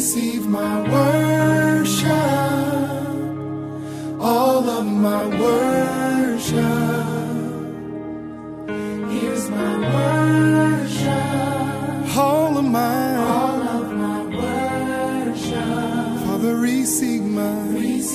receive my worship, all of my worship. Here's my worship, all of my, all of my worship. Father, receive my, receive